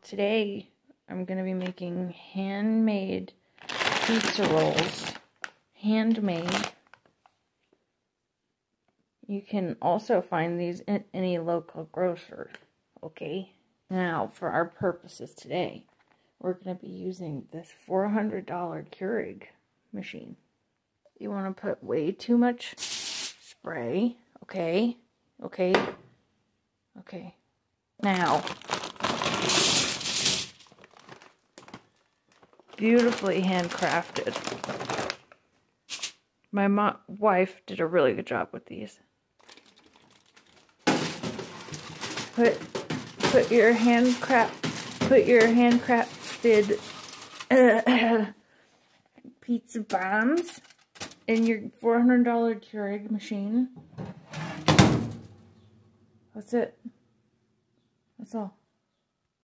Today I'm going to be making handmade pizza rolls. Handmade. You can also find these in any local grocer. Okay? Now, for our purposes today, we're going to be using this $400 Keurig machine. You want to put way too much spray. Okay? Okay? Okay. Now, beautifully handcrafted. My wife did a really good job with these. Put put your handcraft put your handcrafted pizza bombs in your $400 Keurig machine. That's it. That's all.